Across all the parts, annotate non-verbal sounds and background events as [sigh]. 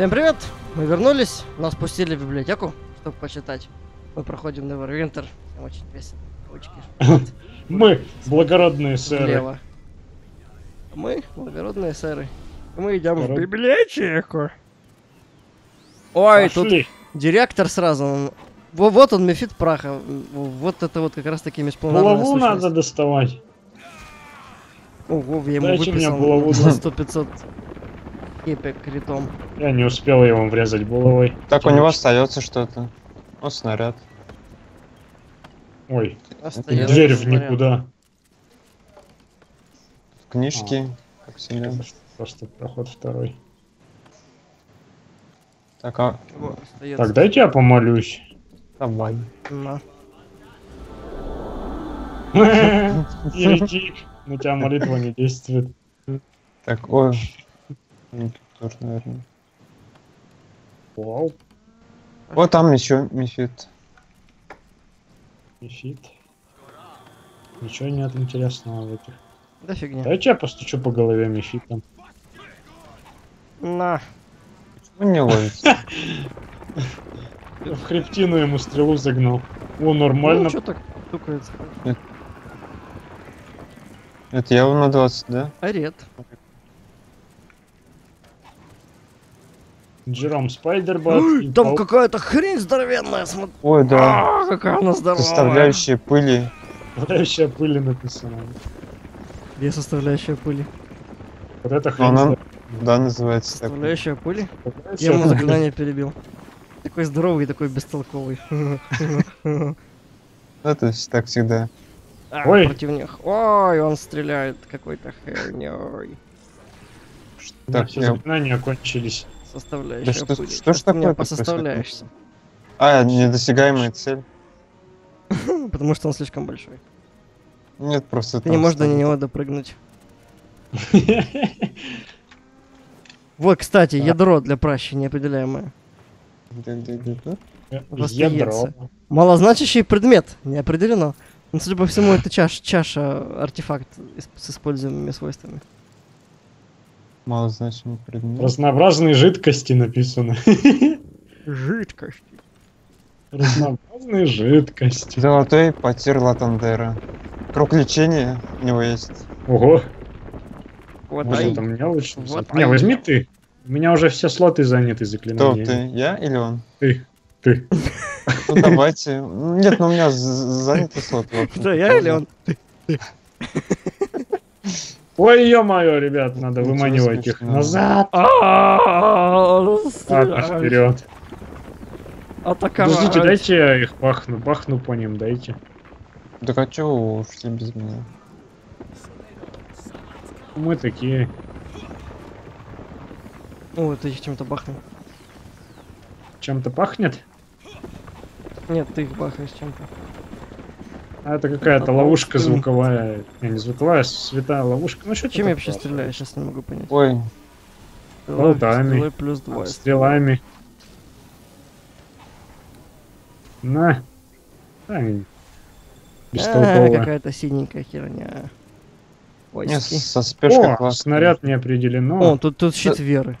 Всем привет! Мы вернулись, нас пустили в библиотеку, чтобы почитать. Мы проходим Neverwinter, всем очень весело. [laughs] Мы благородные сэры. Мы благородные сэры. Мы идем в библиотеку. Ой, тут директор сразу. Вот он, Мефит праха. Вот это вот как раз таки межпланарная Голову надо доставать. Ого, я ему выписал мне 100 500 кипе критом. Я не успел его врезать булавой. Так у него остается что-то. О, снаряд. Ой, остается дверь в никуда. В книжке, а, как всегда. Просто проход второй. Так, а... Так, дайте я помолюсь. Давай. На. [laughs] Еретик, на ну, тебя молитва не действует. Так, ой. Ну, тут тоже, наверное. Вау, О, там еще мифит. мифит. Ничего нет интересного в этих. Да фигня. Дайте я постучу по голове мифитом. На. Ну, не ловится. [laughs] В хребтину ему стрелу загнал. О, нормально. Ну, что так стукается? Это я на 20, да? Арет. Джером Спайдербат. Там какая-то хрень здоровенная, смотри. Ой, да. А, какая она здоровая. Составляющие пыли. Составляющая пыли написано. Где составляющая пыли? Вот это Ну, хрень. она, да, называется так. Составляющая пыли? Я Составляющая ему заклинание перебил. Такой здоровый, такой бестолковый. Да, то есть так всегда. А, Ой. Против них. Ой, он стреляет какой-то херней. Да, Так, все я- заклинания кончились. Составляющая Да что- пыли. что ж меня такое-то посоставляешься. А, недосягаемая цель. [laughs] Потому что он слишком большой. Нет, просто Ты не можешь до него допрыгнуть. [laughs] Вот, кстати, ядро для пращи неопределяемое. Остается. Ядро. Малозначащий предмет. Не определено. Но, судя по всему, это чаш, чаша, артефакт с используемыми свойствами. Малозначимый предмет. Разнообразные жидкости написано. Жидкость. Разнообразные жидкости. Золотой потер Латандера. Круг лечения у него есть. Ого, Вот может там мне лучше? Вот? Не, возьми ты. У меня уже все слоты заняты Кто заклинаниями. ты? Я или он? Ты. Ты. Ну давайте. Нет, ну у меня з- занятый слот. в [laughs] общем-то, Да, я или он? [laughs] Ой, ё-моё, ребят, надо выманивать их назад. А, Ладно, вперед. Атаковать. Подождите, дайте я их бахну. Бахну по ним, дайте. Так а чё вы ушли без меня? Мы такие. О, ты их чем-то бахнул. Чем-то пахнет? Нет, ты их бахаешь чем-то. А это какая-то А, ловушка звуковая. Не, не звуковая, святая ловушка. Ну что Чем я вообще стреляю? Сейчас не могу понять. Ой, Болтами. стрелой плюс два. Стрелами. На. Ай. А, Бестолковая. какая-то синенькая херня. Ой, не, ски. со спешкой О, классно. снаряд не определено. О, тут, тут щит веры.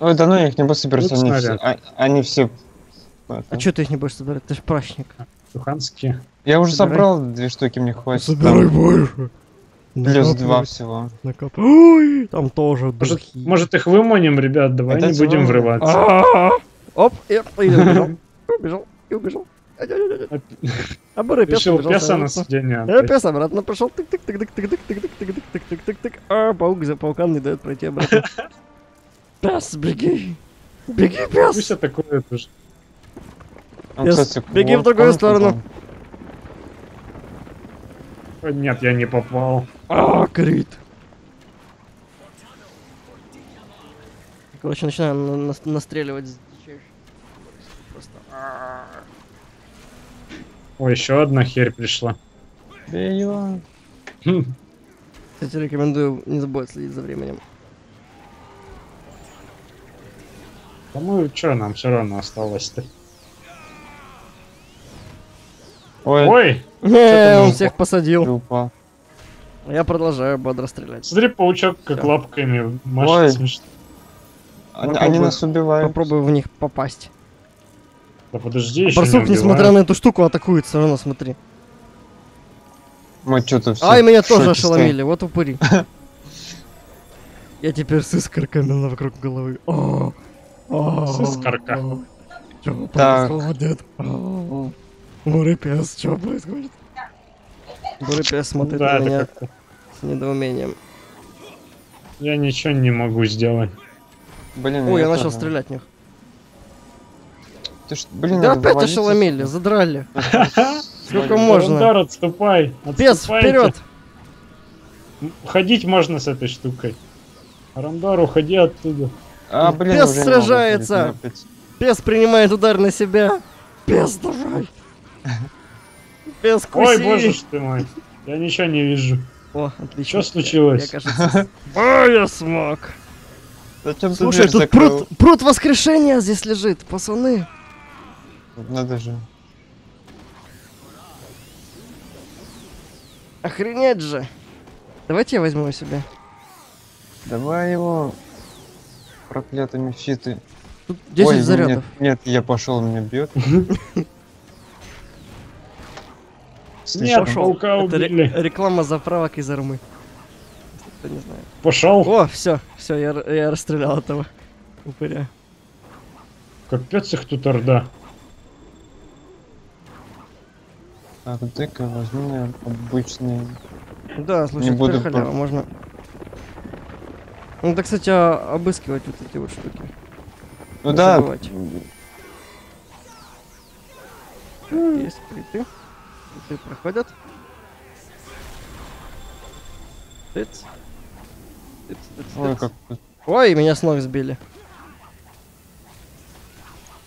Ой, да ну их не буду собирать, они все, а- они все... А чё ты их не будешь собирать? Ты ж прачник. Суханские. Я уже собирай. собрал две штуки, мне хватит. Там больше. плюс два всего. Ой, там тоже Может, духи. может их выманим, ребят, давай не будем врываться. А-а-а. Оп, и и убежал. [laughs] Убежал, и убежал. А пес Решил песа на сразу. сиденье Я отдать. пес обратно пошел. тык тык тык тык тык тык тык тык тык тык тык тык тык тык А паук за паукам не дает пройти обратно. Пес, беги. Беги, Пусть пес. атакует уже. Он, Yes, кстати, беги в другую сторону. Нет, я не попал. А, крит. Короче, начинаю на- на- настреливать с. Просто. а. О, еще одна херь пришла. Бей его. Хм, Кстати, рекомендую не забывать следить за временем. Мы, что нам все равно осталось-то? Ой, Ой, Не, там он всех посадил. Я продолжаю бодро стрелять. смотри, паучок как Всё. лапками машет смешно. Они, Попробуй. они нас убивают. Попробую в них попасть. Да подожди, еще Барсук, не несмотря на эту штуку, атакует все равно, смотри. Мы что-то все. Ай, меня тоже ошеломили, вот упыри. Я теперь с искорками на вокруг головы. С искорка. Так. Бурый пес, что происходит? Бурый пес смотрит Да, на меня с недоумением. Я ничего не могу сделать. Блин, Ой, я тоже. начал стрелять в них. Ты ж, блин, Да опять ошеломили, задрали. [laughs] Сколько можно? Рандар, отступай. Пес, вперед! Ходить можно с этой штукой. Рандар, уходи оттуда. А, блин, Пес сражается. Пес принимает удар на себя. Пес, давай. Куси. Ой, боже ж ты мой. Я ничего не вижу. О, отлично. Что случилось? Я, кажется, с- [laughs] А, я смог. Зачем Слушай, тут закрыл? пруд, пруд воскрешения здесь лежит, пацаны. Надо же. Охренеть же. Давайте я возьму себе. Давай его. Проклятыми щиты. Тут 10 Ой, зарядов. Нет, нет, я пошел, меня бьет. [laughs] Нет, Пошел. паука Это ре- убили. реклама заправок из армы. Не знает. Пошел. О, все, все, я, я расстрелял этого упыря. Капец их тут орда. Так, дай-ка возьми, наверное, обычный. Да, слушай, Не буду халява, можно. Ну, так, кстати, а- обыскивать вот эти вот штуки. Ну Не да. забывайте. Есть плиты. Плиты проходят. Тыц. Тыц, тыц, Ой, тыц. как тут Ой, меня с ног сбили.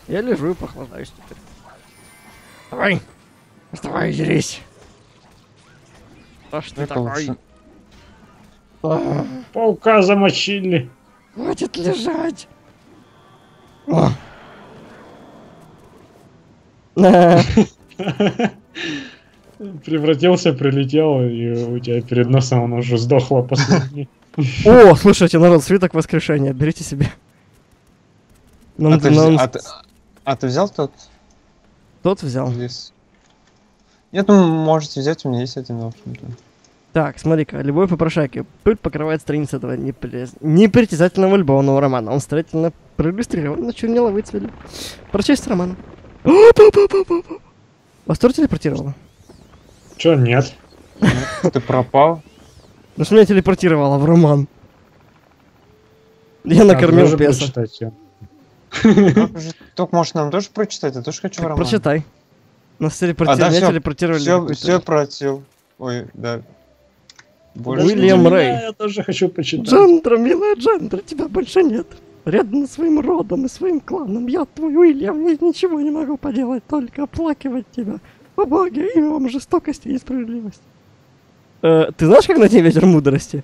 Я лежу и похлаждаюсь теперь. Давай! Давай, дерись! Что ж ты это такой? лучше. А, Паука замочили. Хватит лежать! А, [laughs] [laughs] Превратился, прилетел, и у тебя перед носом оно уже сдохло последний. [laughs] О, слушайте, народ, свиток воскрешения, берите себе. Нам, А ты, нам а ты- а ты взял тот? тот взял. Здесь. Нет, ну можете взять, у меня есть один, в общем-то. Так, смотри-ка, любой попрошайки. Пыль покрывает страницы этого непрез- непритязательного любовного романа. Он старательно проиллюстрирован на черниловый цвет. Прочесть роман. [gasps] Вас тоже телепортировало? Чё, нет? Ты пропал? Ну что меня телепортировало в роман? Я накормил же- Только, может, нам тоже прочитать? Я тоже хочу Так, роман. прочитай. Нас А, телепортировали, да, меня телепортировали. в Все, прочел. Ой, да. Больше Уильям Рэй. Я тоже хочу почитать. Джандра, милая Джандра, тебя больше нет. Рядом с своим родом и своим кланом я твой Уильям, я ничего не могу поделать, только оплакивать тебя. О боги, имя вам жестокости и несправедливости. Э, ты знаешь, как найти ветер мудрости?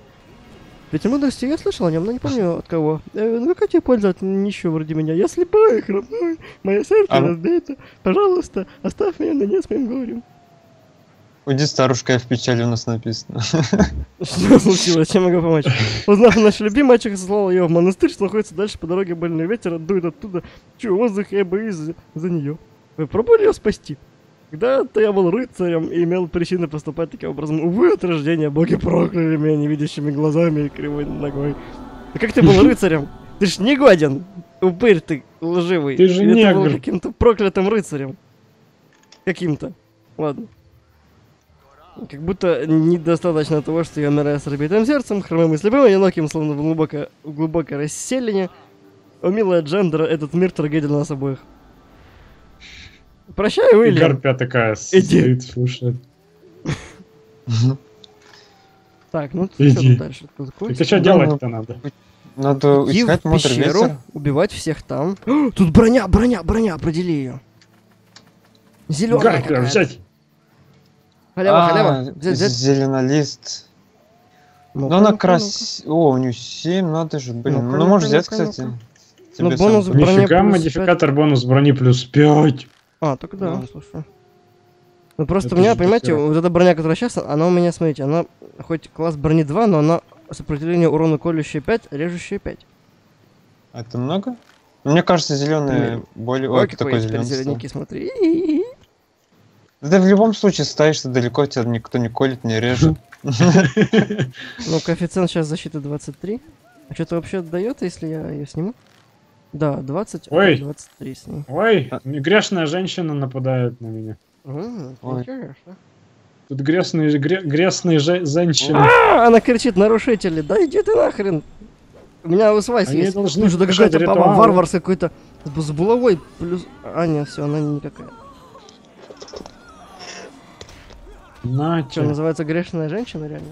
Ветер мудрости я слышал о нем, но не помню от кого. Э, ну какая тебе польза от нищего вроде меня? Я слепой и хромой, мое сердце А ну- разбито. Пожалуйста, оставь меня наедине с моим горем. Уйди, старушка, я в печали у нас написано. [laughs] Что случилось? Чем могу помочь? Узнав о нашей любимой, мальчик сослал ее в монастырь, что находится дальше по дороге больной ветер, дует оттуда. Чего воздух, я боюсь за, за нее. Вы пробовали ее спасти? Когда-то я был рыцарем и имел причины поступать таким образом. Увы, от рождения боги прокляли меня невидящими глазами и кривой ногой. А как ты был [laughs] рыцарем? Ты ж не годен! Упырь ты лживый. Ты же Или ты был каким-то проклятым рыцарем. Каким-то. Ладно. Как будто недостаточно того, что я умираю с разбитым сердцем, хромым и слепым, одиноким, словно в глубоко, в глубокой расселине. О, милая Джендера, этот мир трагедия для нас обоих. Прощай, И Уильям. Гарпия такая Иди. стоит, слушает. Так, ну Иди. что тут дальше? Тут Так а что Ну, делать-то надо? Надо Иди искать в пещеру, ветер. убивать всех там. [gasps] Тут броня, броня, броня, определи ее. Зеленая Гарпия взять! Халява, А, халява. Взять, взять. Зеленолист. Ну она ну-ка, крас... О, у нее 7, надо же, блин. Ну-ка, Ну, можешь ну-ка, взять, ну-ка, кстати. ну-ка. Тебе Ну, сам бонус броня Нифига, плюс модификатор бонус брони плюс 5. А, так да, Ну. слушай. Ну просто Это у меня, понимаете, вот эта броня, которая сейчас, она у меня, смотрите, она хоть класс брони 2, но она сопротивление урону колющая 5, режущая 5. А это много? Ну, Мне кажется, зеленые более... Ой, такой зеленый. зелененький, смотри. Да в любом случае стоишь ты далеко, тебя никто не колет, не режет. [laughs] [laughs] Ну, коэффициент сейчас защиты 23. А что-то вообще отдает, если я ее сниму? Да, 20, Ой. 23 с ней. Ой, А. грешная женщина нападает на меня. Ой. Тут грешные, гре- грязные же- женщины. А, она кричит, нарушители, да иди ты нахрен. У меня у Свайс Они есть. должны Слушай, да нарушать какой-то баба ритуалы. варвар с какой-то с, булавой плюс... А, нет, все, она никакая. Что, Натя. называется грешная женщина, реально?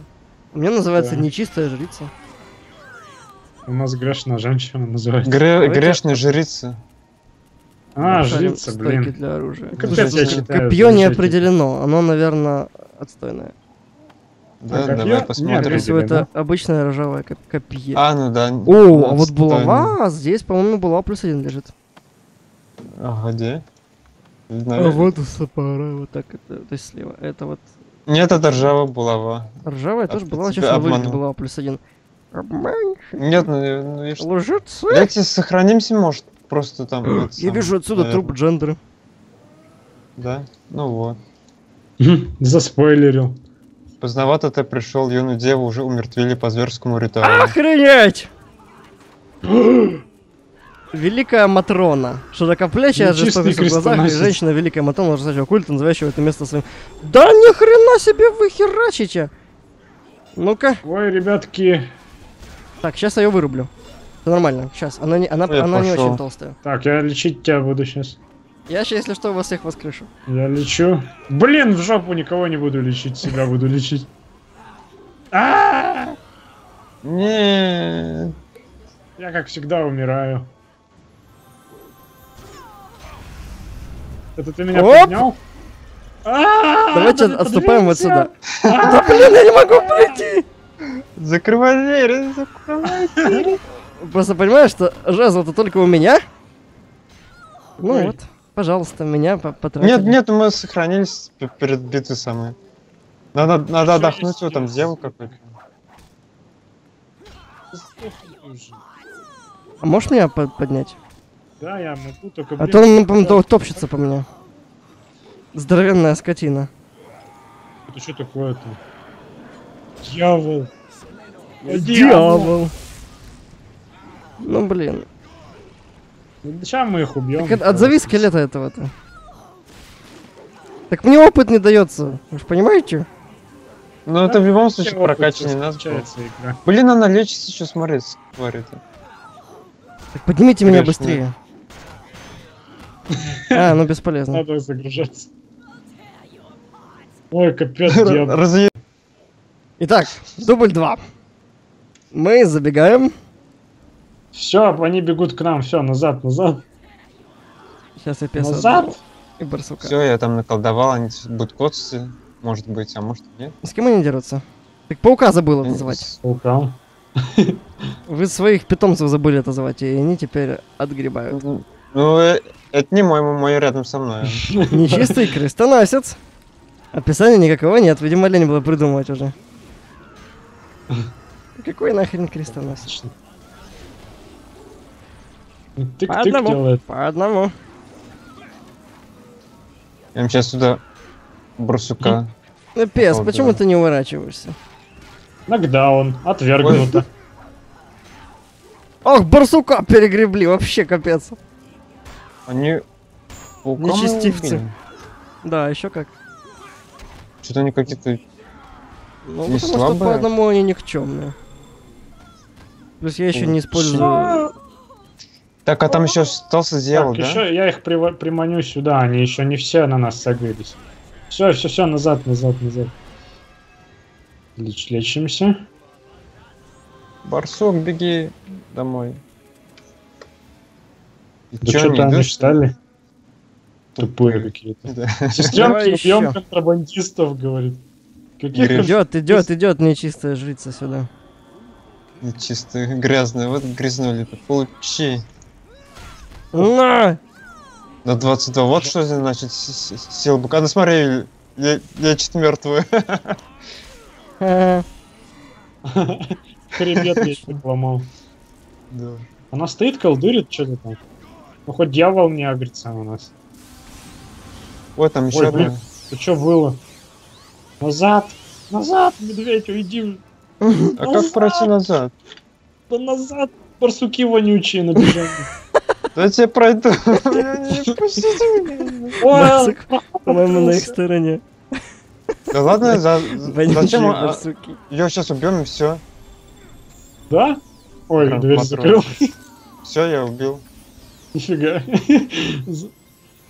У меня называется Да. нечистая жрица. У нас грешная женщина называется. Гре- Давайте- Грешная жрица. А, жрица, блин. для оружия. Ну, капец, Слушайте, я читаю, Копье не определено, оно, наверное, отстойное. Да, копье? давай посмотрим. Скорее всего, это обычное ржавое коп- копье. А, ну да. О, а вот булава, здесь, по-моему, булава плюс один лежит. Ага, где? Не А знаю. вот сапора, вот так, это, то есть слева. Это вот Нет, это ржава булава. ржавая А тоже была, тебя сейчас на вылет обманул. была плюс один. Нет, ну, я- ну Лжецы. Давайте сохранимся, может, просто там... Я самое, вижу отсюда наверное. труп джендера. Да? Ну вот. Заспойлерил. Поздновато ты пришел, юную деву уже умертвили по зверскому ритуалу. Охренеть! Великая Матрона. Широкоплечая, Нечистый жестокость в глазах, и женщина Великая Матрона, ужасающего культа, называющего это место своим. Да ни хрена себе вы херачите! Ну-ка. Ой, ребятки. Так, сейчас я ее вырублю. Все нормально, сейчас. Она не, она, Я она не очень толстая. Так, я лечить тебя буду сейчас. Я сейчас, если что, вас всех воскрешу. Я лечу. Блин, в жопу никого не буду лечить, себя буду лечить. А! Не. Я как всегда умираю. Это ты меня поднял? А, Давайте отступаем вот сюда. Да блин, я не могу пройти! Закрывай двери, закрывай двери. Просто понимаешь, что жезл-то только у меня? Ну Ой. вот, пожалуйста, меня по- потратили. Нет, нет, мы сохранились перед битвой самой. Надо, надо отдохнуть, вот там сделал какой-то. А можешь меня по- поднять? Да, я могу, только, А то он, по-моему, то- топчется по мне. Здоровенная скотина. это что такое-то? Дьявол. Дьявол. Ну блин. Сейчас мы их убьем. Так отзови скелета этого-то. Так мне опыт не дается. Вы же понимаете? Ну это в любом случае прокачанный нас игра. Блин, она лечится еще, смотри, тварь-то. Так поднимите меня Грешная. быстрее. А, ну бесполезно. Надо загружаться. Ой, капец, [laughs] дьявол. Итак, дубль 2. Мы забегаем. Все, они бегут к нам, все, назад, назад. Сейчас я песо Назад. и барсука. Все, я там наколдовал, они сейчас будут коцаться, может быть, а может нет. С кем они дерутся? Так паука забыла называть. Паукам. [laughs] Вы своих питомцев забыли это звать, и они теперь отгребают. Ну, э, это не мой, мой рядом со мной. Нечистый крестоносец. Описания никакого нет, видимо, лень было придумывать уже. Какой нахрен крестоносец? Ну, Тык-тык По одному. делает. По одному. Я им сейчас сюда барсука. Ну, пес, О, почему да. ты не уворачиваешься? Нокдаун. Отвергнуто. Ох, барсука перегребли, вообще капец. Они... Нечестивцы. Да, еще как. Что-то они какие-то... Ну, Не потому что по слабые? одному они никчемные. Плюс я еще не использую... Так, а там еще остался дьявол, Так, да? еще я их прива- приманю сюда, они еще не все на нас согрелись. Все, все, все, назад, назад, назад. Леч- лечимся. Барсук, беги домой. Ты Да что-то не они идёшь? встали. Тупые какие-то. Да. Сестренки, убьем контрабандистов, говорит. Каких. Идет, идет, идет нечистая жрица сюда. И Чисто грязные. Вот грязнули-то. Получи. На! На 22. Вот что значит с- с- сила быка. Ну смотри, ле- лечит мертвую. Хребет я [laughs] чуть ломал. Да. Она стоит, колдырит, что-то там. Ну хоть дьявол не агрится на нас. Вот там еще одна. Ты что было? Назад! Назад, медведь, уйди! А как пройти назад? Да назад! Барсуки вонючие набежали. Да я пройду. Пустите меня. Ой, Барсук, По-моему, на их стороне. Да ладно, за- зачем ее сейчас убьем и все. Да? Ой, Прям дверь патрон. закрыл. Все, я убил. Нифига.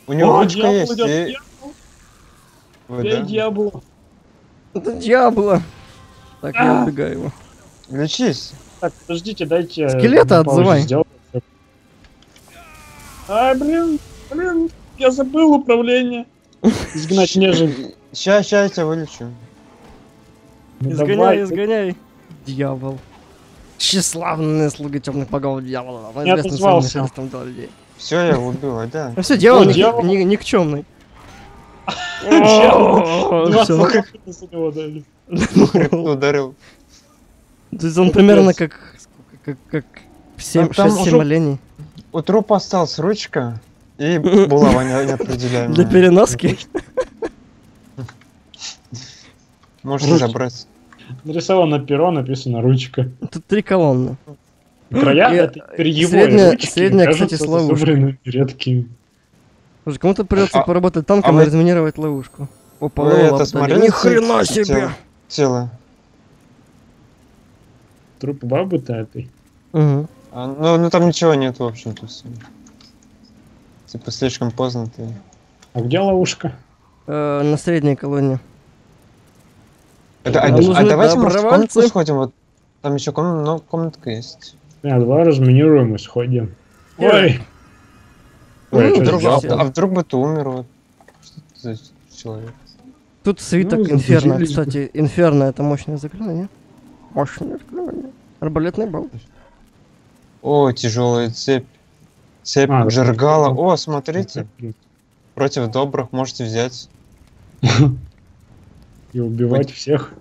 У него О, ручка есть. и- дьявол, Вы, бей да? дьявола. Это дьявола. Так, я А. убегаю его. Лечись. Так, подождите, дайте... я Скелета отзывай. Ай, блин, блин, я забыл управление. Изгнать нежить. Ща, ща я тебя вылечу. Изгоняй, изгоняй. Дьявол. Тщеславные слуги темных богов дьявола. Не отозвался. Все, я убил, а да. Ну все, дьявол никчемный. Ударил. То есть он примерно как... Как... Как... Ну, там 6-7 уже- оленей. У трупа осталась ручка и [laughs] булава не- неопределяемая. Для переноски. Ручки. забрать. Нарисовано перо, написано ручка. Тут три колонны. Края это теперь его средняя- ручки средняя, кажутся кстати, с ловушкой. зазубренными редкими. Слушай, кому-то придется А- поработать танком а и вы- разминировать ловушку. Опа, Вы это смотрели? Ни хрена себе! Тело. Тело. Труп бабы-то этой. Мгм. А, ну, ну там ничего нет, в общем-то. Типа слишком поздно ты. А где ловушка? Э, На средней колонне. Это, а, Нам а нужны давайте, может, в комнатку сходим, вот там еще комната, ну, комнатка есть. А, давай разминируем и сходим. Ой! Ой, Ну, а Вдруг, а, а вдруг бы ты умер, вот. Что ты за человек? Тут свиток Ну, Инферно, кстати. Инферно это мощное заклинание. Мощное заклинание. Арбалетный болт. О, тяжелая цепь. Цепь А, да. Джергала. О, смотрите. Против добрых можете взять. [laughs] И убивать всех.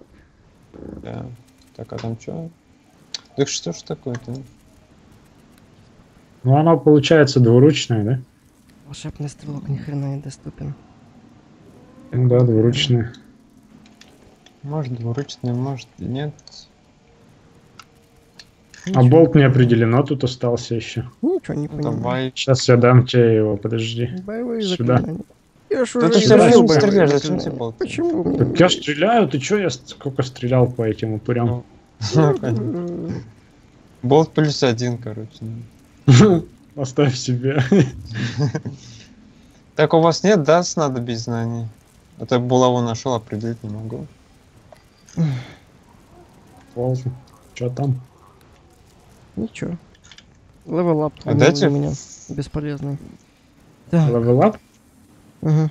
Да. Так, а там что? Так что ж такое-то? Ну, она получается двуручная, да? Волшебный стрелок ни хрена не доступен. Ну да, двуручная. Может двуручный, может и нет. А болт не определено, тут остался еще. Ничего не Ну, понимаю. давай. Сейчас я дам тебе его, подожди. Боевые Сюда. заклинания. Я ж уже ты равно стреляешь, зачем тебе болт? Почему? Так я стреляю, ты чё, я сколько стрелял по этим упырям? [laughs] М, Болт плюс один, короче. [laughs] Оставь себе. [laughs] Так у вас нет, да, снадобий знаний? А то я булаву нашел, определить не могу. Ползу. Чё там? Ничего. Левел ап А дайте- у меня бесполезный. Так, Левелап? угу,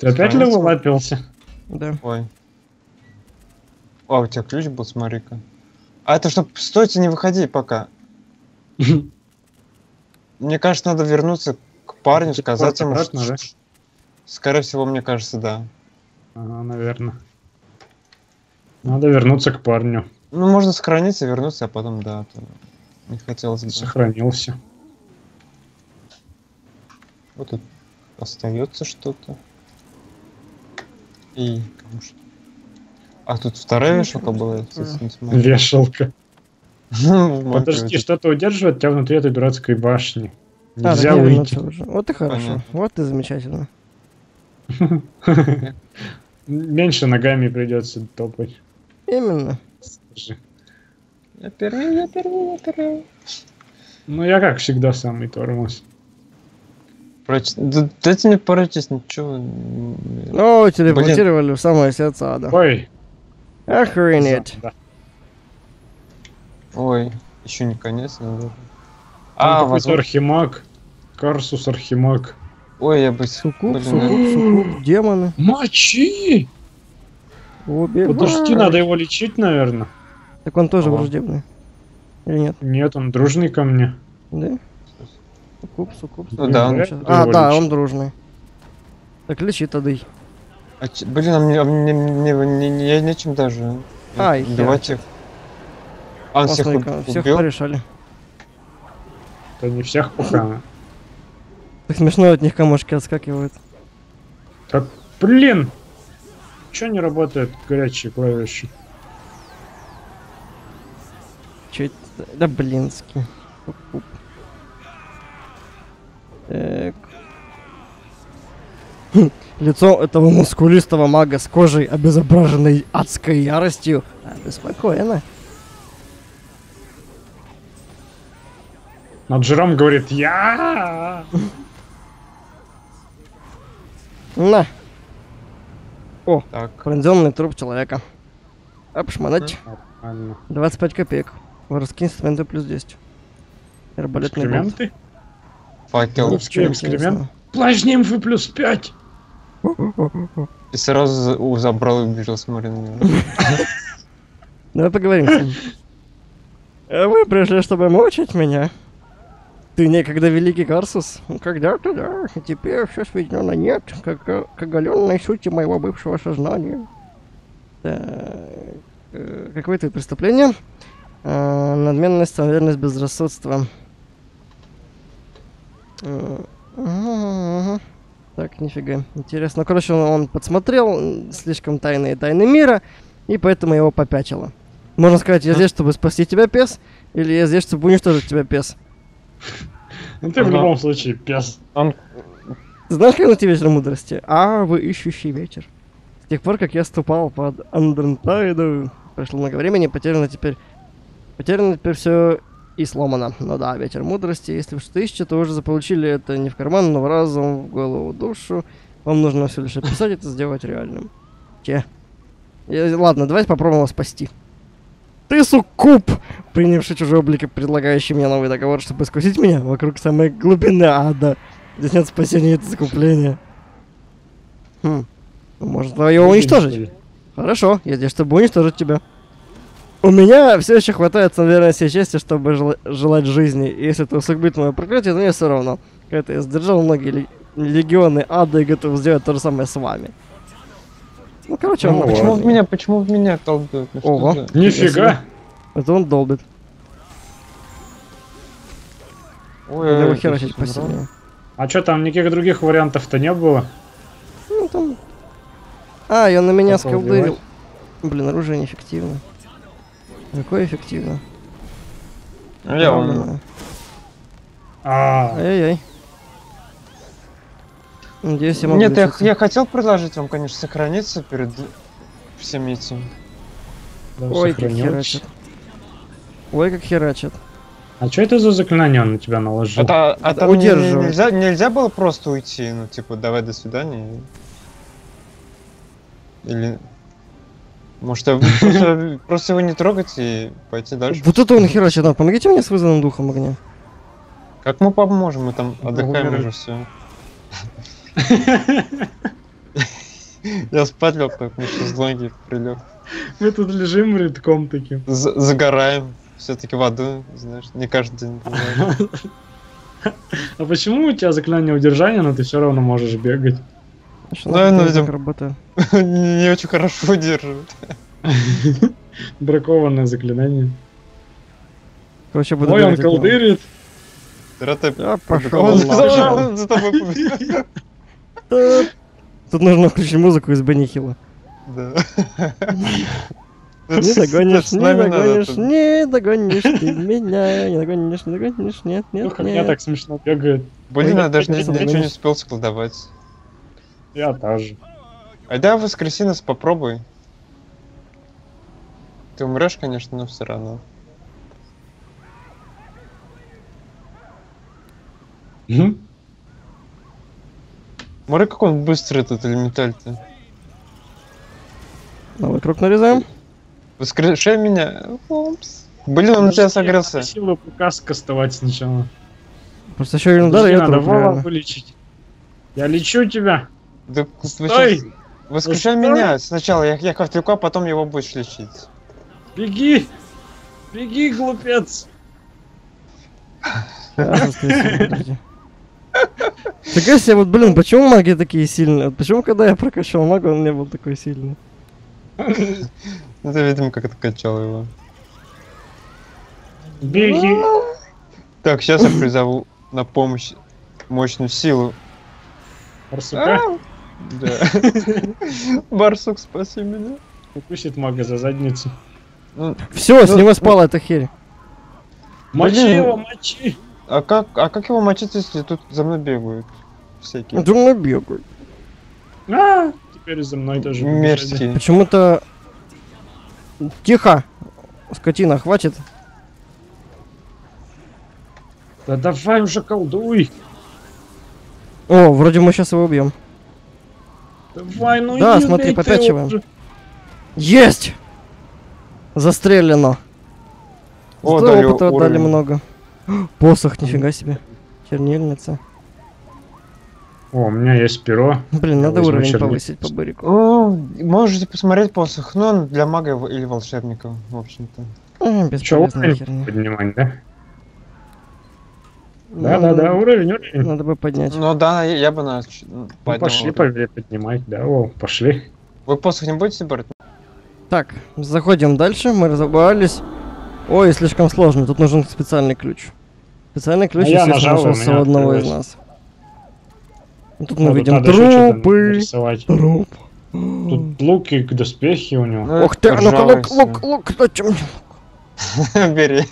Ты опять левелапился? да. Ой. О, у тебя ключ был, смотри-ка. А это чтоб... Стойте, не выходи пока. [laughs] Мне кажется, надо вернуться к парню, Типа сказать ему, что... да? Скорее всего, мне кажется, да. Ага, наверное. Надо вернуться к парню. Ну, можно сохраниться, вернуться, а потом, да. то Не хотелось бы. Сохранился. Вот тут остается что-то. И... А тут вторая вешалка была. Вешалка. Ну, [laughs] Подожди, что-то удерживает тебя внутри этой дурацкой башни. А, Нельзя вернулся уже. Вот и хорошо. Понятно. Вот и замечательно. [laughs] Меньше ногами придется топать. Именно. Я первый, я первый, я первый. Ну, я как всегда самый тормоз. Дайте мне прочесть, ничего. м, О, телепортировали в самое сердце ада. Ой. Охренеть. да. Ой, еще не конец, наверное. А, возможно. архимаг. Карсус архимаг. Ой, я бы... с- Суккуб, блин, суккуб, суккуб, демоны. Мочи! Подожди, надо его лечить, наверное. Так он тоже враждебный. Или нет? Нет, он дружный ко мне. Да? Суккуб, суккуб. Ну да, он- Сейчас- А, да, он дружный. Так лечи тады. А Блин, а мне, а мне, мне, мне- мне- я нечем даже. Ай, Убивать их. А он всех, уб- всех убил? порешали. То не всех пока. Так смешно от них камушки отскакивают. Так, блин! Че не работает горячие клавиши? Чё это? Да блински. Пуп-пуп. Так. [laughs] Лицо этого мускулистого мага с кожей, обезображенной адской яростью, обеспокоено. Над Джером говорит, я! На, Так, пронзенный труп человека. Обшмонать. Нормально. 25 копеек. Воровские инструменты плюс 10. Арбалетный болт. Экскременты? факел. Русский экскремент? Плащ нимфы плюс 5! И сразу забрал и убежал, смотри на него. Давай поговорим с ним. А Вы пришли, чтобы мучить меня? Ты некогда великий Карсус? Когда-то да, теперь все сведено на нет, как, э, к оголенной сути моего бывшего сознания. Так, э, какое твое преступление? А, надменность, самоуверенность, безрассудство. Э. Так, нифига. Интересно. Ну, короче, он, он подсмотрел слишком тайные тайны мира, и поэтому его попячило. Можно сказать, я здесь, чтобы спасти тебя, пес, или я здесь, чтобы уничтожить тебя, пес. Ну ты в любом случае пес. Он Знаешь, как найти вечер мудрости? А, вы ищущий вечер. С тех пор, как я ступал под Андернтайду, прошло много времени, потеряно теперь... Потеряно теперь все и сломано. Ну да, ветер мудрости. Если вы что-то ищете, то вы уже заполучили это не в карман, но в разум, в голову, душу. Вам нужно все лишь описать это, сделать реальным. Че? Я- ладно, давайте попробуем его спасти. Ты суккуб, принявший чужой облик и предлагающий мне новый договор, чтобы искусить меня вокруг самой глубины ада. Здесь нет спасения, это закупление. Хм. Может, его уничтожить? Хорошо, я здесь, чтобы уничтожить тебя. У меня все еще хватает, наверное, всей чести, чтобы жела- желать жизни. И если это усугубит мое проклятие, то мне все равно. Это я сдержал многие ле- легионы ада и готов сделать то же самое с вами. Ну, короче, он Ну. Почему в меня, почему в меня толкают? Ну, Ого. за- Нифига! Это он долбит. Ой, Надо его херачить посильнее. А что там никаких других вариантов-то не было? Ну, там... А, и он на меня убивать? Блин, оружие неэффективно. Какое эффективно? Я. Ладно. А, Ай-яй-яй. Надеюсь, я могу Нет, я, я хотел предложить вам, конечно, сохраниться перед всем этим. да, Ой, как херачит. Ой, как херачит. А что это за заклинание он на тебя наложил? Это, а там удерживает. не- нельзя, нельзя было просто уйти, ну, типа, давай до свидания. Или... Может, [laughs] просто, его не трогать и пойти дальше? Вот это он херачит. Да, помогите мне с вызванным духом огня. Как мы поможем? Мы там отдыхаем умирать. уже все. [laughs] Я спать лег, так на шезлонге прилег. Мы тут лежим редком таким. За- Загораем. Все-таки в аду, знаешь, не каждый день бывает. [laughs] А почему у тебя заклинание удержания, но ты все равно можешь бегать? Что Да, ну, так видимо. [laughs] Не очень хорошо удерживает. Бракованное заклинание. Короче, буду Ой, он колдырит. Да, сказал, пошел. он за тобой. Тут нужно включить музыку из Бенни Хилла. Да. Не догонишь, не догонишь, не догонишь ты меня, не догонишь, не догонишь, нет, Ну, нет, как я нет. так смешно бегает. Блин, я даже да, ни- да, ничего не успел сколдовать. Я тоже. А да, в воскресенье попробуй. Ты умрешь, конечно, но все равно. Смотри, как он быстрый этот элементаль-то. Новый круг нарезаем. Воскрешай меня. Упс. Блин, он на тебя согрелся. Силу ПК кастовать сначала. Просто еще один удар, и Подожди, я надо реально. вылечить. Я лечу тебя. Да Стой! Воскрешай Стой! меня. Сначала я, я ковтюку, а потом его будешь лечить. Беги! Беги, глупец! Фига себе, вот, блин, почему маги такие сильные? Почему, когда я прокачал мага, он не был такой сильный? [laughs] Это, видимо, как-то качал его. Беги! Так, сейчас я призову на помощь мощную силу. Барсука Да. [laughs] Барсук, спаси меня. укусит мага за задницу. Ну, Все, с Ну, него ну. спала эта херь. Мочи его, мочи! А как, а как его мочить, если тут за мной бегают всякие Думаю, бегают. А, теперь за мной побежали. мерзкие? Почему-то... Тихо! Скотина, хватит. Да давай уже колдуй! О, вроде мы сейчас его убьем. Давай, ну Да, иди, смотри, попячиваем. уже. Есть! Застрелено. О, Зато дали опыта отдали уровень. много. Посох, нифига себе. Чернильница. О, у меня есть перо. Блин, Я надо уровень чернильницу. повысить по бырику. Ну, можете посмотреть посох, но он для мага или волшебника, в общем-то. М, Че, Бесполезная уровень херня. поднимать, да? Да-да-да, уровень, уровень. Надо бы поднять. Ну да, я, я бы на... Ну, пошли, пошли поднимать, да, о, пошли. Вы посох не будете брать? Так, заходим дальше, мы разобрались. Ой, слишком сложно, тут нужен специальный ключ. Специальный ключ, А я естественно, нажал, нашелся у одного из нас. И Тут Ну, мы тут видим что-то трупы. Труп. Тут луки, доспехи у него. Ну, Ух ты, а ну-ка, лук, лук, лук, всё. [laughs] Бери.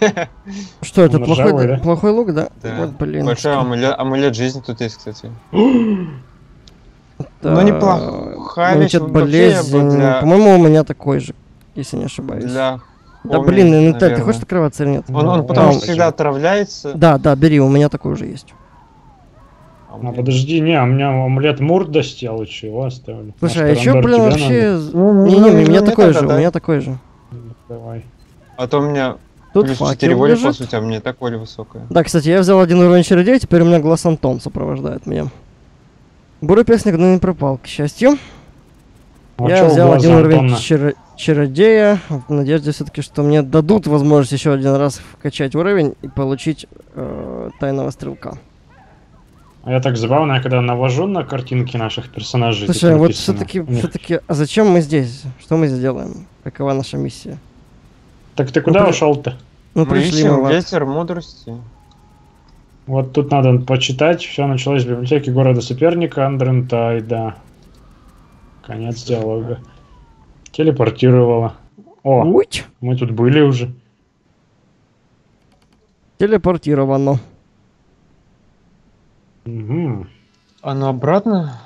Что это, плохой, плохой лук, да? Да. Вот, блин. Большой амулет, амулет жизни тут есть, кстати. [gasps] Ну, неплохая болезни. для- По-моему, у меня такой же, если не ошибаюсь. Для... Да блин, инвентарь, ты хочешь открываться или нет? Он, он Ну, потому что всегда отравляется. Да, да, бери, у меня такой уже есть. А подожди, не, у меня амулет мурдости, я лучше его оставлю. Слушай, а еще, блин, вообще... з- Ну, Не-не, ну, у меня такой же, у меня такой же. Давай. А то у меня Тут факел 4 воли, по лежит. сути, а мне и так воля высокая. Да, кстати, я взял один уровень чародея, теперь у меня глаз Антон сопровождает меня. Бурый пес никуда не пропал, к счастью. А я взял один уровень Антона? чародея, в надежде все-таки, что мне дадут возможность еще один раз вкачать уровень и получить э, тайного стрелка. А я так забавно, я когда навожу на картинки наших персонажей. Слушай, а вот все-таки, них- все-таки, а зачем мы здесь? Что мы здесь делаем? Какова наша миссия? Так ты куда при- ушел-то? Ну, Мы пришли мы ищем в ад. ветер мудрости. Вот тут надо почитать. Все началось в библиотеке города соперника Андрентайда. Конец диалога. Телепортировала. О, Ой, мы тут были уже. телепортировано. Мгм. А ну обратно?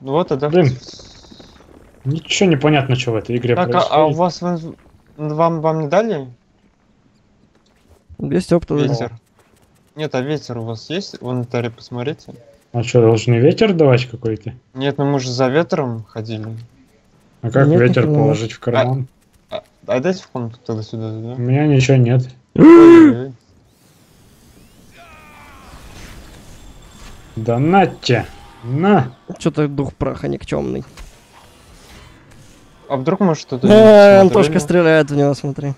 Ну вот, тогда... Блин. Ничего не понятно, что в этой игре Так, а, а у происходит. вас... Вам, вам не дали 200 опыта. дали. ветер? Нет, а ветер у вас есть? В инвентаре посмотрите. А что, должны ветер давать какой-то? Нет, ну мы же за ветром ходили. А как Нет, ветер положить в карман? А, а дайте в комнату тогда сюда, У да? меня ничего нет. Да нате! На! Что-то дух праха никчемный. А вдруг мы что-то... Э? Антошка стреляет в него, смотри.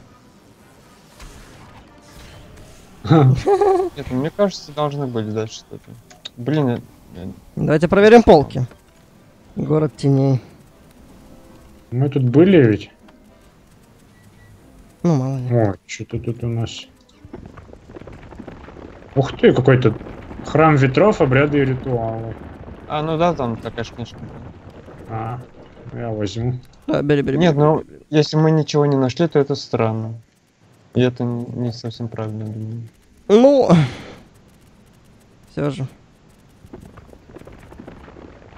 Нет, ну, мне кажется, должны были дать что-то. Блин, я- Давайте проверим полки. Город теней. Мы тут были ведь? Ну, мало ли. О, что-то тут у нас. Ух ты, какой-то храм ветров, обряды и ритуалы. А, ну да, там такая книжка. А, я возьму. Да, бери, бери. Нет, бери. ну, если мы ничего не нашли, то это странно. И это не совсем правильно, думаю. Ну... Все же.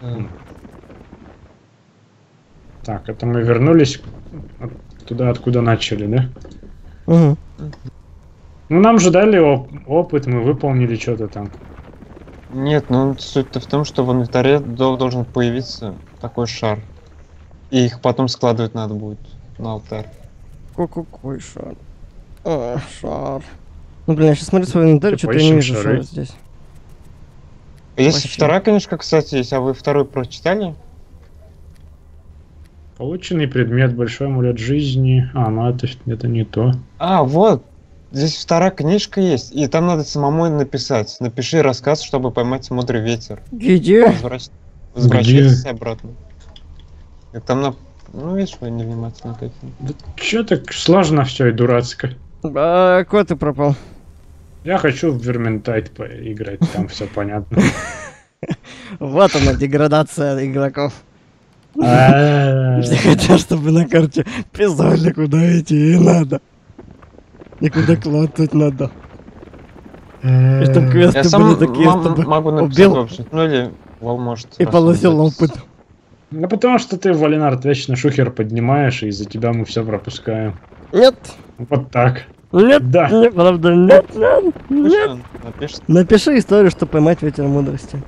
Э, Так, это мы вернулись туда, откуда начали, да? Угу. Ну, нам же дали оп- опыт, мы выполнили что-то там. Нет, ну суть-то в том, что в инвентаре дол- должен появиться такой шар. И их потом складывать надо будет на алтарь. Какой шар? А, шар. Ну, блин, я сейчас смотрю свой инвентарь, Что, что-то я не вижу шары? здесь. Есть Вообще. вторая книжка, кстати, есть, а вы вторую прочитали? Полученный предмет, большой амулет жизни. А, ну это, это не то. А, вот. Здесь вторая книжка есть, и там надо самому написать. Напиши рассказ, чтобы поймать мудрый ветер. Где? Возвращ... Возвращайтесь обратно. И там на... Ну, видишь, вы невнимательны какие. Да чё так сложно все и дурацко? А, куда ты пропал? Я хочу в Верментайт поиграть, там все понятно. [laughs] Вот она, деградация игроков. А, Все хотят, чтобы на карте писали, куда идти и надо. И куда клацать надо. И там э, квесты Я сам были такие, чтобы могу написать. Ну или Вал может. и получил опыт. Ну потому что ты, Валинард, вечно шухер поднимаешь, и из-за тебя мы все пропускаем. Нет, Вот так. нет, Да. нет, правда, нет, нет, Ну нет. Напиши историю, чтобы поймать ветер мудрости.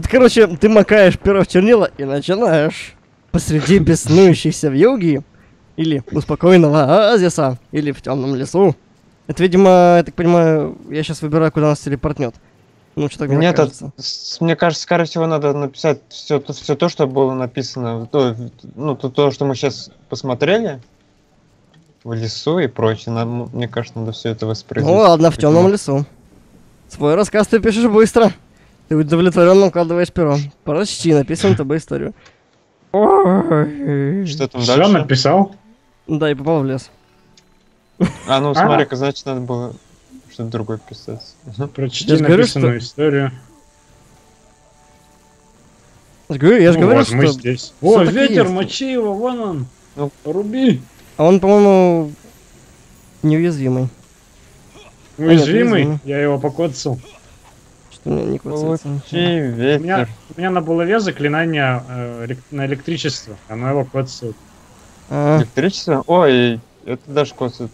Тут, короче, ты макаешь перо в чернила и начинаешь посреди беснующихся в юге или у спокойного оазиса, или в темном лесу. Это, видимо, я так понимаю, я сейчас выбираю, куда нас телепортнет. Ну, что мне Нет, кажется. С- Мне кажется, скорее всего, надо написать все, то- все то, что было написано, то, ну, то, то, что мы сейчас посмотрели в лесу и прочее. Нам, мне кажется, надо все это Ну воспроизвести. ладно, в темном лесу. Свой рассказ ты пишешь быстро. Ты удовлетворенно укладываешь перо. Прочти написанную тобой историю. Что там Все дальше? написал? Да, и попал в лес. А, ну А. смотри-ка, значит, надо было что-то другое писать. Прочти говорю, написанную историю. Я же говорю, я же Ну говорю, вот, мы что... здесь. О, ветер, есть. мочи его, вон он. Ну. Руби. А он, по-моему, неуязвимый. Уязвимый. уязвимый. Я его покоцал. Что у меня не. Получи У меня, у меня на булаве заклинание э, на электричество. Оно его коцает. А, Электричество? Ой, это даже коцает.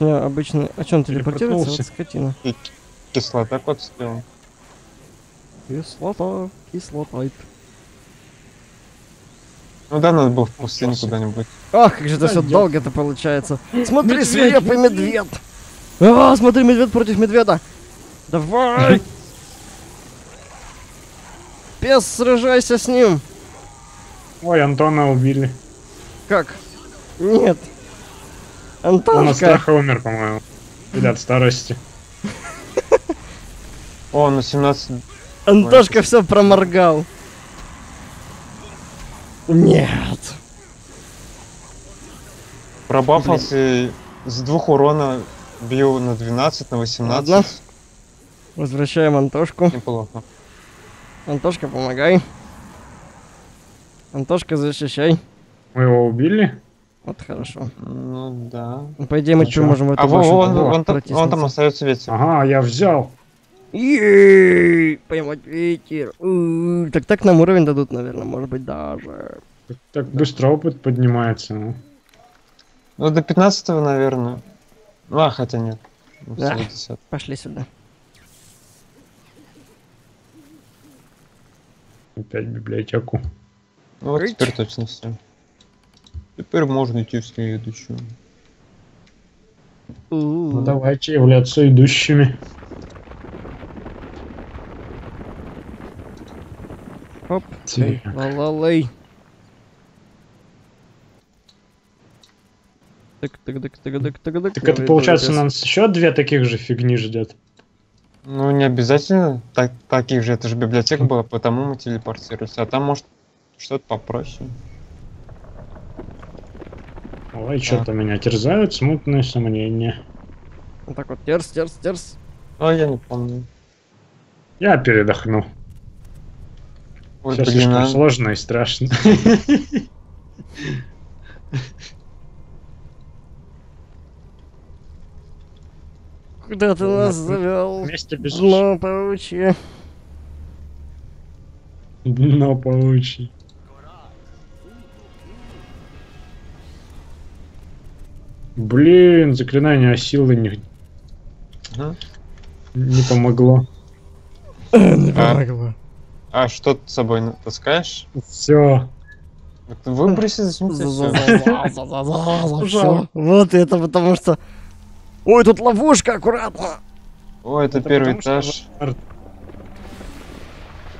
у меня обычно... А что он телепортируется? Вот скотина. Кислота кот сделал. Кислота, кислота. Ну да, надо было в пустыню куда-нибудь. Ах, как же это все Пойдём. долго-то получается. Смотри, свирепый медведь. А, смотри, медведь против медведа. Давай. Пес, сражайся с ним. Ой, Антона убили. Как? Нет. Он от Антошка. страха умер, по-моему. Или от старости. О, на 17... Антошка все проморгал. Нет. Пробафался и с двух урона бил на 12, на 18. Возвращаем Антошку. Неплохо. Антошка, помогай. Антошка, защищай. Мы его убили? Вот хорошо. Ну да. Ну, По идее, мы что можем в эту А вон, вон, вон, там, протиснуться. вон там остается ветер. Ага, я взял. Ей, Поймать ветер. У, Так так нам уровень дадут, наверное, может быть, даже. Так, так быстро опыт поднимается. ну. Ну до 15 наверное. Ну, а, хотя нет. Ну, Да. всего 10. Пошли сюда. Опять библиотеку. Ну вот теперь точно все. Теперь можно идти в следующую. Ну давайте являться идущими. Оп. Ла-ла-лей. Так, так, так, так, так, так, так. Так это получается, нас еще две таких же фигни ждет. Ну, не обязательно так, таких же, это же библиотека была, потому мы телепортировались. А там, может, что-то попроще. Ой, что-то меня терзают смутные сомнения. Вот так вот, терс, терс, терс. А я не помню. Я передохну. Ой, Все блин, слишком а- сложно и страшно. [laughs] Куда ты нас завел? Вместе без Зло паучье. дно паучьи. Блин, заклинание силы не, Мгм. не помогло. [laughs] Не А. помогло. А что ты с собой таскаешь? Все. Выброси за всё. Всё. Вот это потому что... Ой, тут ловушка, аккуратно. О, это Это первый потому этаж. что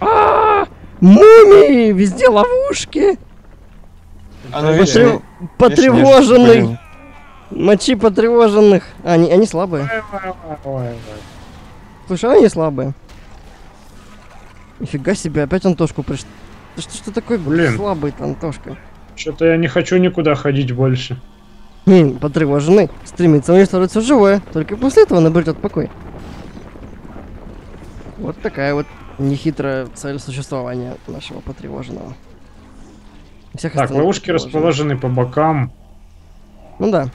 А, Мумии! Везде ловушки! А ну Потрев- видишь, Мочи потревоженных! А, Они, они слабые. Ой, ой, ой, ой. Слушай, а они слабые. Нифига себе, опять Антошку приш... Ты что, что такой Блин. слабый Антошка? Что-то я не хочу никуда ходить больше. Хм, потревоженный стремится уничтожить все живое, только после этого он обретет покой. Вот такая вот нехитрая цель существования нашего потревоженного. Всех Так, ловушки расположены по бокам, Ну да,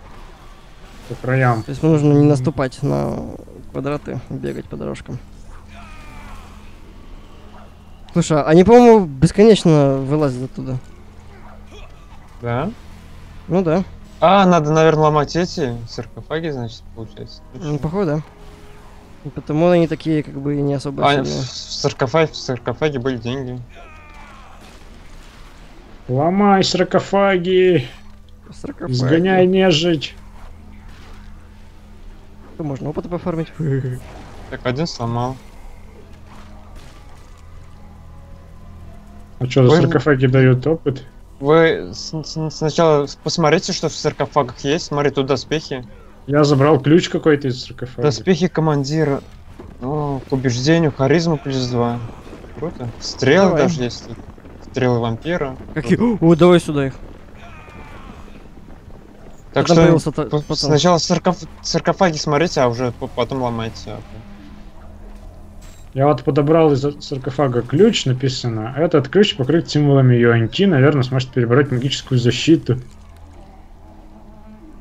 по краям. то есть нужно не наступать на квадраты, бегать по дорожкам. Слушай, а они, по-моему, бесконечно вылазят оттуда. Да? Ну да, А, надо, наверное, ломать эти саркофаги, значит, получается. ну, походу, да. Потому они такие, как бы, не особо А, в саркофаге, в саркофаге были деньги. Ломай саркофаги, Саркофаги. изгоняй нежить. То можно опыта пофармить. [laughs] Так, один сломал. А что, за Ой, саркофаги дают опыт? Вы с- с- сначала посмотрите, что в саркофагах есть. Смотри, тут доспехи. Я забрал ключ какой-то из саркофага. Доспехи командира. О, к убеждению, харизма плюс два. Круто. Стрелы Давай. даже есть тут. Стрелы вампира. Какие? О, давай сюда их. Так там что появился, сначала саркоф- саркофаги смотрите, а уже потом ломайте. Я вот подобрал из саркофага ключ, написано. Этот ключ покрыт символами Юаньти, наверное, сможет перебрать магическую защиту.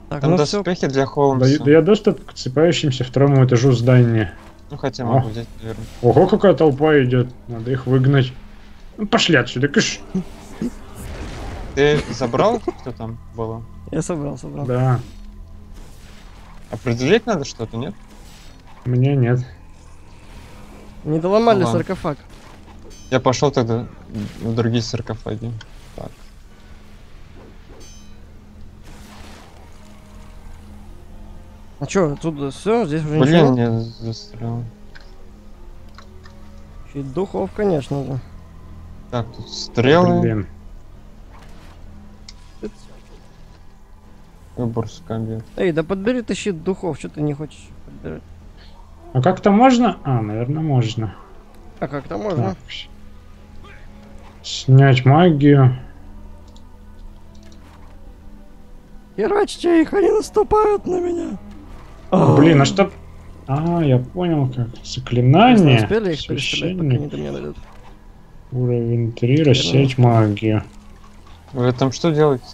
Так, Там ну все. доспехи для Холмса. Даю, даю доступ к цепающимся второму этажу здания. Ну хотя О. могу взять, наверное. Ого, какая толпа идет. Надо их выгнать. Ну, пошли отсюда, кыш. Ты забрал, что там было? Я собрал, собрал. Да, Определить надо что-то, нет? мне нет. Не доломали ладно. саркофаг. Я пошел тогда в другие саркофаги. Так. А чё, отсюда все, здесь уже Блин, ничего? не застрял. И духов, конечно же. Так, тут стрелы. Блин. Выбор скамьи. Эй, да подбери ты щит духов, что ты не хочешь подбирать? А как-то можно? А, наверное, можно. А как-то можно. Так. Снять магию. Херачьте их, они наступают на меня. Блин, а что... А, я понял как. Заклинание. успели их Священник. меня. Уровень 3, рассеять магию. Вы там что делаете?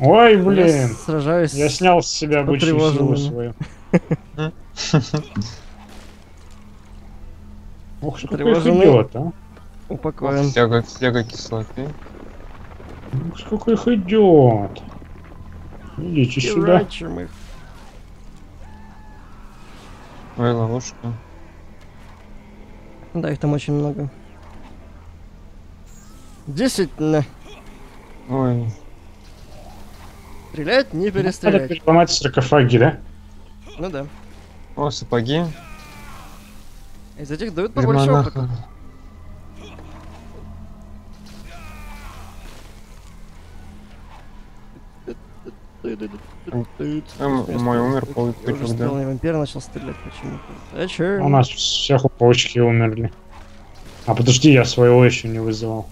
Ой, Я блин. сражаюсь. Я снял с себя обычную силу потревоженными. [laughs] свою. Ух, сколько их идет, а? Упокоен. Фляга, фляга кислоты. Ух, сколько их идет. Идите сюда. Херачим их. Ой, ловушка. Да, их там очень много. Десять на. Ой, Стрелять, не Надо перестрелять. переломать саркофаги, да? Ну да. о, сапоги. Из этих дают побольше опыта. Мой умер на вампира начал стрелять почему-то. Зачем? У нас всех у паучки умерли. А подожди, я своего еще не вызывал.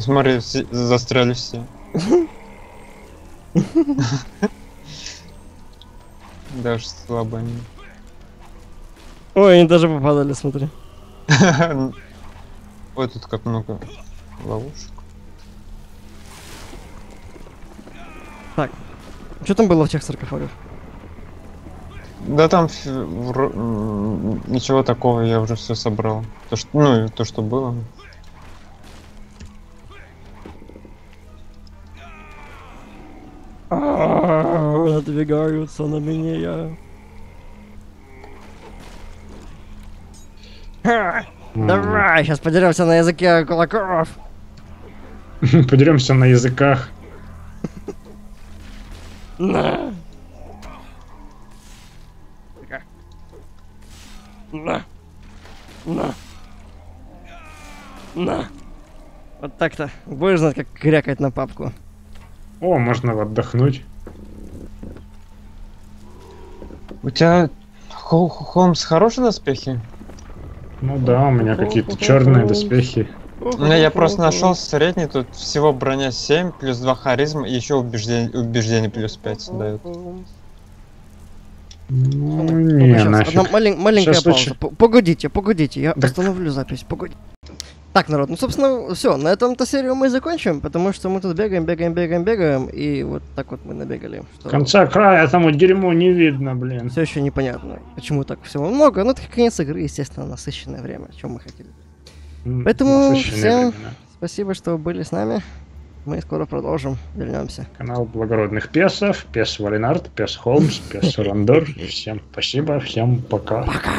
Смотри, все- застряли все. Даже слабо они. Ой, они даже попадали, смотри. [laughs] Ой, тут как много ловушек. Что там было в тех саркофагах? Да там ничего такого, я уже все собрал. То, что, ну, то, что было. Надвигаются на меня. Ха, Давай, сейчас подеремся на языке кулаков. [laughs] Подеремся на языках. На. На. На. На. Вот так-то. Будешь знать, как крякать на папку. О, можно отдохнуть. У тебя Хол- Холмс хорошие доспехи? Ну да, у меня какие-то черные доспехи. Ну, я просто нашел средний, тут всего броня 7, плюс 2 харизма, и еще убеждение, убеждение плюс 5 дают. Ну, не, нафиг. одна малень- маленькая Щас пауза. Погодите, погодите, я Так. остановлю запись, погодите. Так, народ, ну, собственно, все, на этом-то серию мы закончим, потому что мы тут бегаем, бегаем, бегаем, бегаем, и вот так вот мы набегали. Что Конца края этому дерьму не видно, блин. все еще непонятно, почему так всего много, но это конец игры, естественно, насыщенное время, о чем мы хотели. Поэтому всем- времена. Спасибо, что были с нами. Мы скоро продолжим, вернемся. Канал благородных песов, пес Валинард, пес Холмс, пес Рандор. Всем спасибо, всем пока. Пока!